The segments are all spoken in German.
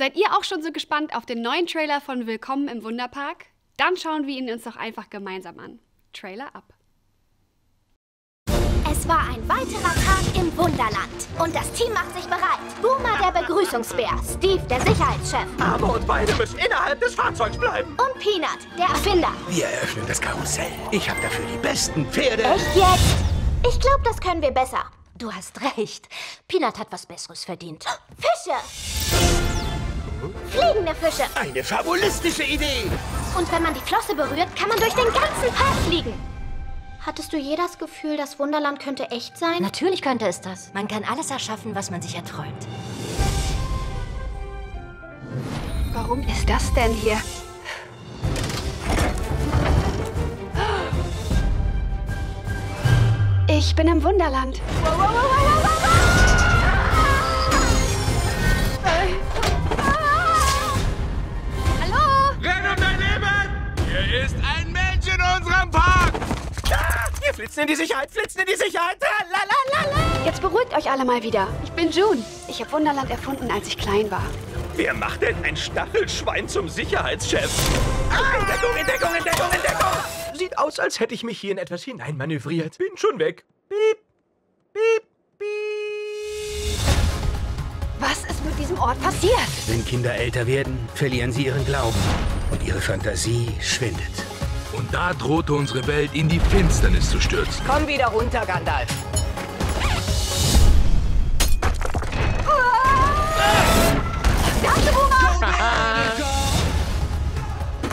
Seid ihr auch schon so gespannt auf den neuen Trailer von Willkommen im Wunderpark? Dann schauen wir ihn uns doch einfach gemeinsam an. Trailer ab. Es war ein weiterer Tag im Wunderland. Und das Team macht sich bereit. Boomer, der Begrüßungsbär. Steve, der Sicherheitschef. Aber und beide müssen innerhalb des Fahrzeugs bleiben. Und Peanut, der Erfinder. Wir eröffnen das Karussell. Ich habe dafür die besten Pferde. Echt jetzt? Ich glaube, das können wir besser. Du hast recht. Peanut hat was Besseres verdient. Fische! Fliegende Fische. Eine fabulistische Idee. Und wenn man die Flosse berührt, kann man durch den ganzen Park fliegen. Hattest du je das Gefühl, das Wunderland könnte echt sein? Natürlich könnte es das. Man kann alles erschaffen, was man sich erträumt. Warum ist das denn hier? Ich bin im Wunderland. Hallo? Flitzen in die Sicherheit, flitzen in die Sicherheit. Lalalala. Jetzt beruhigt euch alle mal wieder. Ich bin June. Ich habe Wunderland erfunden, als ich klein war. Wer macht denn ein Stachelschwein zum Sicherheitschef? Ah, Entdeckung, Entdeckung, Entdeckung, Entdeckung! Sieht aus, als hätte ich mich hier in etwas hineinmanövriert. Bin schon weg. Piep, piep, piep. Was ist mit diesem Ort passiert? Wenn Kinder älter werden, verlieren sie ihren Glauben. Und ihre Fantasie schwindet. Und da drohte unsere Welt in die Finsternis zu stürzen. Komm wieder runter, Gandalf.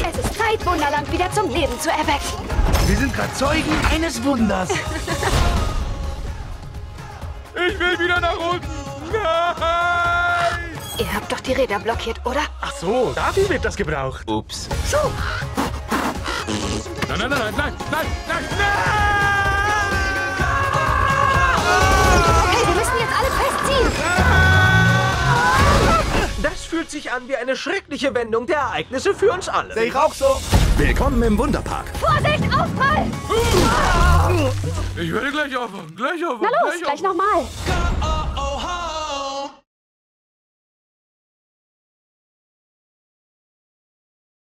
Es ist Zeit, Wunderland wieder zum Leben zu erwecken. Wir sind gerade Zeugen eines Wunders. Ich will wieder nach unten! Nein! Ihr habt doch die Räder blockiert, oder? Ach so, dafür wird das gebraucht. Ups. So, Nein, nein, nein, nein, nein, nein, nein, okay, wir müssen jetzt alle festziehen. Das fühlt sich an wie eine schreckliche Wendung der Ereignisse für uns alle. Sehe ich auch so. Willkommen im Wunderpark. Vorsicht, Aufprall! Ich werde gleich aufwachen, gleich aufwachen. Na los, gleich gleich nochmal.